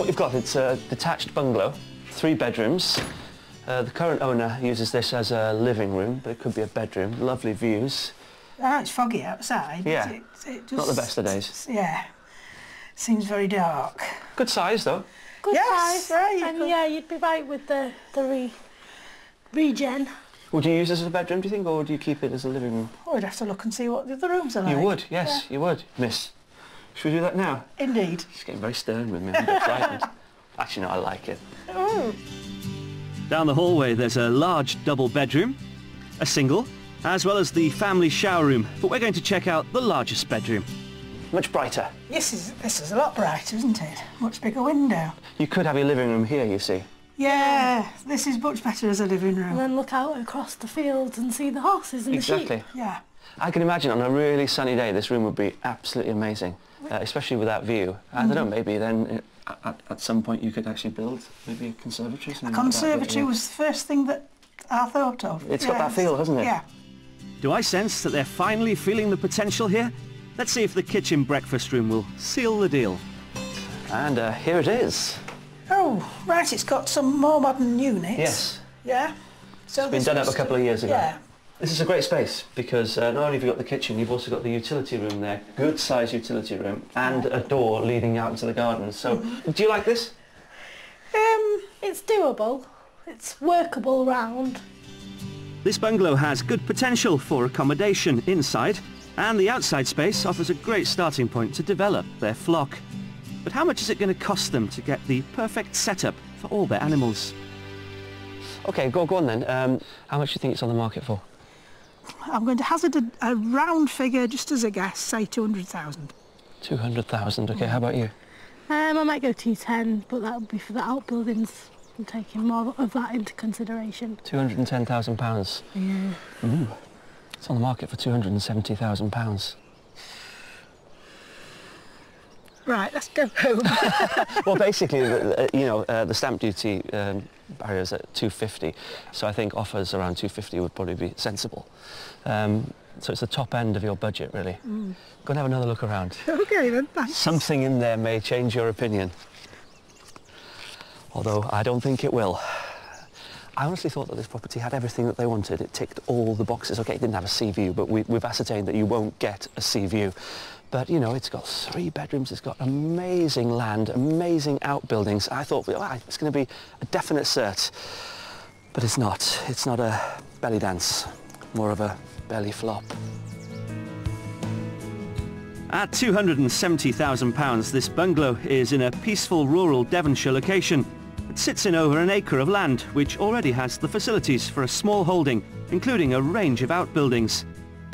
what you've got, it's a detached bungalow, three bedrooms. Uh, the current owner uses this as a living room, but it could be a bedroom. Lovely views. Ah, it's foggy outside. Yeah. It, it just, Not the best of days. Yeah. Seems very dark. Good size, though. Good Yes, size. right, and could- yeah, you'd be right with the, the re, regen. Would you use this as a bedroom, do you think, or would you keep it as a living room? Oh, we'd have to look and see what the other rooms are like. You would, yes, you would, miss. Should we do that now? Indeed. She's getting very stern with me. I'm a bit frightened. Actually, no, I like it. Oh. Down the hallway there's a large double bedroom, a single, as well as the family shower room. But we're going to check out the largest bedroom. Much brighter. This is this is a lot brighter, isn't it? Much bigger window. You could have your living room here, you see. Yeah, this is much better as a living room. And room. then look out across the fields and see the horses and the sheep. Exactly. Yeah. I can imagine on a really sunny day this room would be absolutely amazing, uh, especially with that view. I don't know, maybe then uh, at, at some point you could actually build maybe a conservatory. A something like conservatory was the first thing that I thought of. It's got that feel, hasn't it? Yeah. Do I sense that they're finally feeling the potential here? Let's see if the kitchen breakfast room will seal the deal. And uh, here it is. Oh, right, it's got some more modern units. Yes. Yeah. So It's been done up a couple of years ago. Yeah. This is a great space because uh, not only have you got the kitchen, you've also got the utility room there, good sized utility room, and a door leading out into the garden. So, do you like this? Um, It's doable. It's workable round. This bungalow has good potential for accommodation inside, and the outside space offers a great starting point to develop their flock. But how much is it going to cost them to get the perfect setup for all their animals? Okay, go, go on then. Um, how much do you think it's on the market for? I'm going to hazard a, a round figure just as a guess, say 200,000. 200,000. Okay, how about you? Um, I might go 210, but that would be for the outbuildings. I'm taking more of that into consideration. £210,000. Yeah. Ooh. It's on the market for £270,000. Right, let's go home. well, basically, the, you know, uh, the stamp duty um, barrier is at 250, so I think offers around 250 would probably be sensible. Um, so it's the top end of your budget, really. Go and have another look around. okay then, thanks. Something in there may change your opinion. Although I don't think it will. I honestly thought that this property had everything that they wanted. It ticked all the boxes. Okay, it didn't have a sea view, but we, we've ascertained that you won't get a sea view. But, you know, it's got three bedrooms, it's got amazing land, amazing outbuildings. I thought, well, it's going to be a definite cert. But it's not. It's not a belly dance, more of a belly flop. At £270,000, this bungalow is in a peaceful rural Devonshire location. It sits in over an acre of land, which already has the facilities for a small holding, including a range of outbuildings.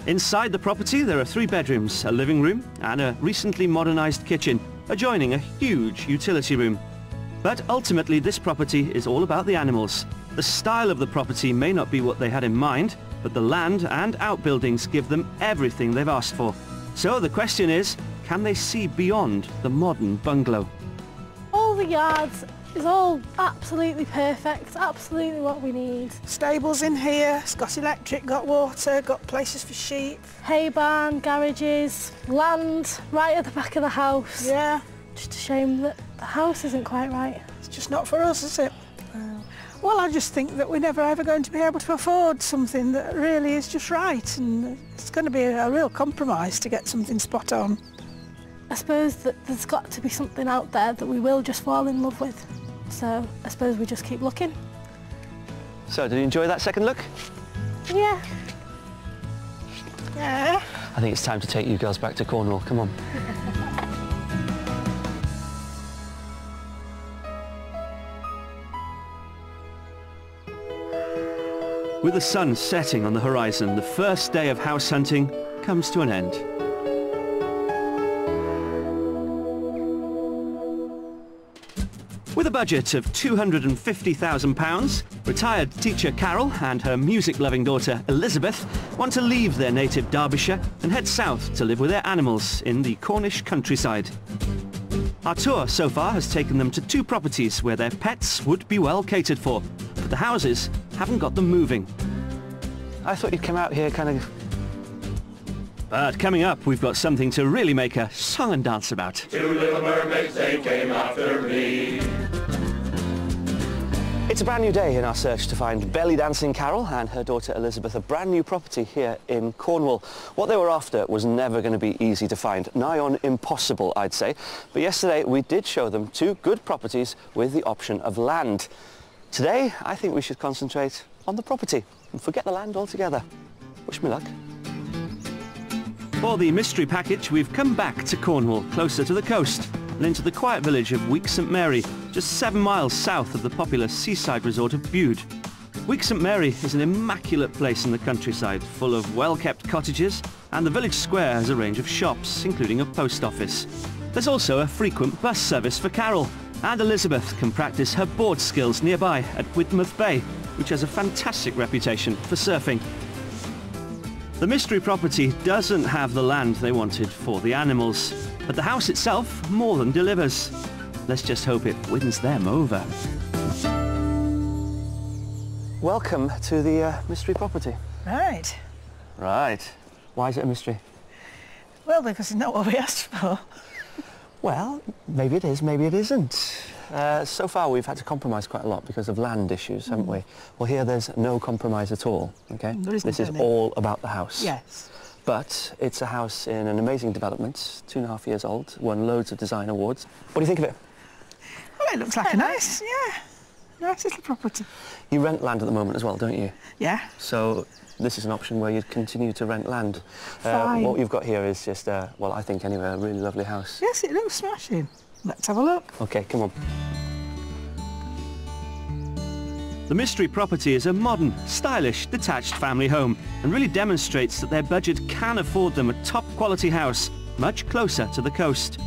Inside the property, there are three bedrooms, a living room, and a recently modernised kitchen, adjoining a huge utility room. But ultimately, this property is all about the animals. The style of the property may not be what they had in mind, but the land and outbuildings give them everything they've asked for. So the question is, can they see beyond the modern bungalow? All the yards is all absolutely perfect, absolutely what we need. Stables in here, it's got electric, got water, got places for sheep. Hay barn, garages, land right at the back of the house. Yeah, Just a shame that the house isn't quite right. it's just not for us, is it? Well, I just think that we're never ever going to be able to afford something that really is just right and it's going to be a real compromise to get something spot on. I suppose that there's got to be something out there that we will just fall in love with. So I suppose we just keep looking. So, did you enjoy that second look? Yeah. Yeah. I think it's time to take you girls back to Cornwall. Come on. With the sun setting on the horizon, the first day of house hunting comes to an end. With a budget of £250,000, retired teacher Carol and her music-loving daughter Elizabeth want to leave their native Derbyshire and head south to live with their animals in the Cornish countryside. Our tour so far has taken them to two properties where their pets would be well catered for, but the houses haven't got them moving. I thought you'd come out here kind of But coming up, we've got something to really make a song and dance about. Two little mermaids, they came after me. It's a brand new day in our search to find belly dancing Carol and her daughter Elizabeth a brand new property here in Cornwall. What they were after was never going to be easy to find, nigh on impossible I'd say. But yesterday we did show them two good properties with the option of land. Today I think we should concentrate on the property and forget the land altogether. Wish me luck. For the mystery package, we've come back to Cornwall, closer to the coast, and into the quiet village of Week St Mary, just seven miles south of the popular seaside resort of Bude. Week St Mary is an immaculate place in the countryside, full of well-kept cottages, and the village square has a range of shops, including a post office. There's also a frequent bus service for Carol, and Elizabeth can practice her board skills nearby at Widemouth Bay, which has a fantastic reputation for surfing. The mystery property doesn't have the land they wanted for the animals, but the house itself more than delivers. Let's just hope it wins them over. Welcome to the uh, mystery property. Right. Right. Why is it a mystery? Well, because it's not what we asked for. Well, maybe it is, maybe it isn't. Uh, so far we've had to compromise quite a lot because of land issues, haven't we? Well, here there's no compromise at all, okay? This is any. all about the house. Yes. But it's a house in an amazing development, two and a half years old, won loads of design awards. What do you think of it? Well, it looks like a nice, yeah, nice little property. You rent land at the moment as well, don't you? Yeah. So this is an option where you'd continue to rent land. Uh, Fine. what you've got here is just, uh, well, I think anyway, a really lovely house. Yes, it looks smashing. Let's have a look. Okay, come on. The mystery property is a modern, stylish, detached family home and really demonstrates that their budget can afford them a top quality house much closer to the coast.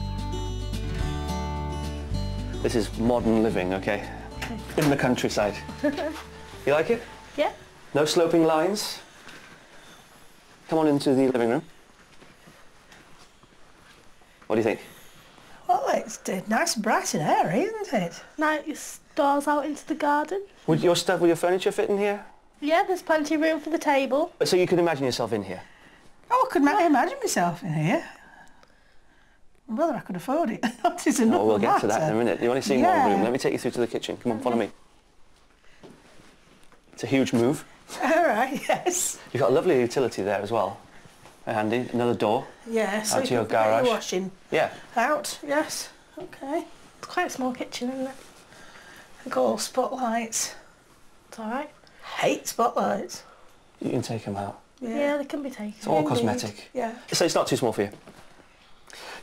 This is modern living, okay? In the countryside. you like it? Yeah. No sloping lines? Come on into the living room. What do you think? Well, it's uh, nice and bright and airy, isn't it? Now Nice doors out into the garden. Would your stuff, would your furniture fit in here? Yeah, there's plenty of room for the table. So you can imagine yourself in here? Oh, I could ma- imagine myself in here. Whether I could afford it that is another Oh, we'll get to that in a minute. You want to see Yeah. one room? Let me take you through to the kitchen. Come on, follow me. It's a huge move. All right, yes. You've got a lovely utility there as well. Very handy. Another door. Yeah, Out you to your your garage. washing Yeah. out, yes. Okay. It's quite a small kitchen, isn't it? And all spotlights. It's all right. Hate spotlights. You can take them out. Yeah, they can be taken. It's all Indeed. cosmetic. Yeah. So it's not too small for you?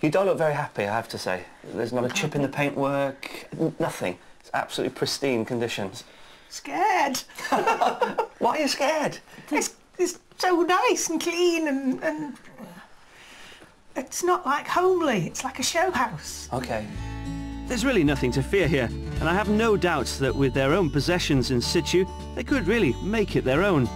You don't look very happy, I have to say. There's not a chip in the paintwork, n- nothing. It's absolutely pristine conditions. Scared. Why are you scared? It's, it's so nice and clean and, and it's not like homely. It's like a show house. Okay. There's really nothing to fear here, and I have no doubts that with their own possessions in situ, they could really make it their own.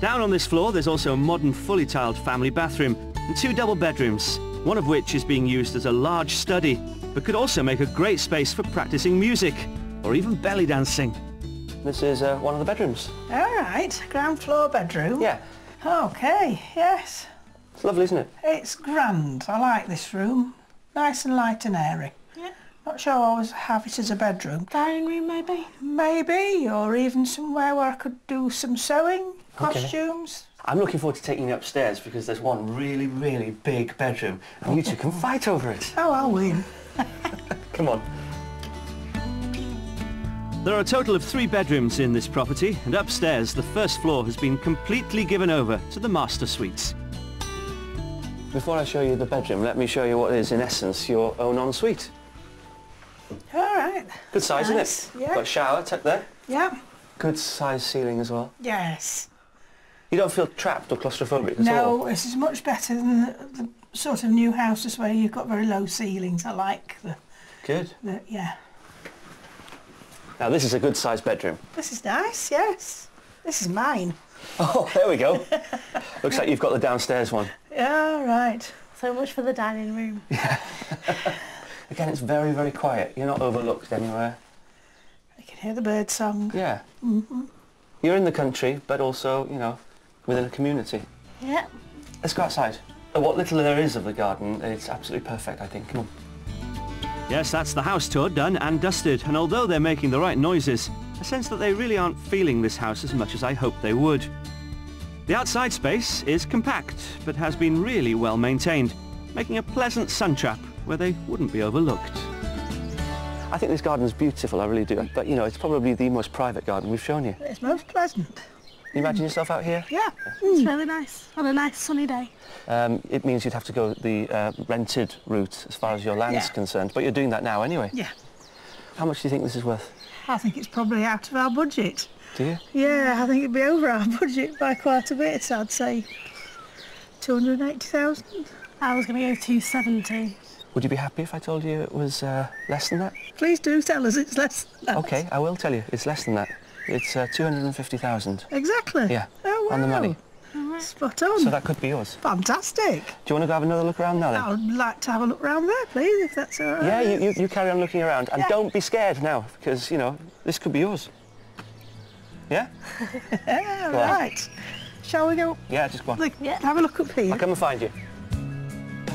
Down on this floor, there's also a modern fully tiled family bathroom and two double bedrooms, one of which is being used as a large study, but could also make a great space for practicing music or even belly dancing. This is uh, one of the bedrooms. All right, ground floor bedroom. Yeah. Okay, yes. It's lovely, isn't it? It's grand. I like this room. Nice and light and airy. Yeah. Not sure I always have it as a bedroom. Dining room, maybe? Maybe, or even somewhere where I could do some sewing, Okay. costumes. I'm looking forward to taking you upstairs because there's one really, really big bedroom and you two can fight over it. Oh, I'll win. Come on. There are a total of three bedrooms in this property, and upstairs the first floor has been completely given over to the master suites. Before I show you the bedroom, let me show you what is, in essence, your own ensuite. All right. Good size, Nice, isn't it? yeah. Got a shower tucked there. Yeah. Good size ceiling as well. Yes. You don't feel trapped or claustrophobic at all? No, this is much better than the, the sort of new houses where you've got very low ceilings. I like the, Good. the yeah. Now this is a good sized bedroom. This is nice, yes. This is mine. Oh, there we go. Looks like you've got the downstairs one. Yeah, right. So much for the dining room. Yeah. Again, it's very, very quiet. You're not overlooked anywhere. I can hear the bird song. Yeah. Mm-hmm. You're in the country, but also, you know, within a community. Yeah. Let's go outside. What little there is of the garden, it's absolutely perfect, I think. Mm. Come on. Yes, that's the house tour done and dusted, and although they're making the right noises, I sense that they really aren't feeling this house as much as I hoped they would. The outside space is compact, but has been really well maintained, making a pleasant sun trap where they wouldn't be overlooked. I think this garden's beautiful, I really do. But, you know, it's probably the most private garden we've shown you. It's most pleasant. Can you imagine yourself out here? Yeah. It's really nice on a nice sunny day. Um, it means you'd have to go the uh, rented route as far as your land's Yeah. concerned. But you're doing that now anyway. Yeah. How much do you think this is worth? I think it's probably out of our budget. Do you? Yeah, I think it'd be over our budget by quite a bit. I'd say 280,000. I was going to go 270. Would you be happy if I told you it was uh, less than that? Please do tell us it's less than that. Okay, I will tell you. It's less than that. It's uh, 250,000. Exactly. Yeah, Oh, wow. on the money. Spot on. So that could be yours. Fantastic. Do you want to go have another look around now then? I would like to have a look round there, please, if that's all right. Yeah, you, you, you carry on looking around. And Yeah. don't be scared now, because, you know, this could be yours. Yeah? Yeah, right. Shall we go Yeah, just go on. look, Yeah. have a look up here? I'll come and find you.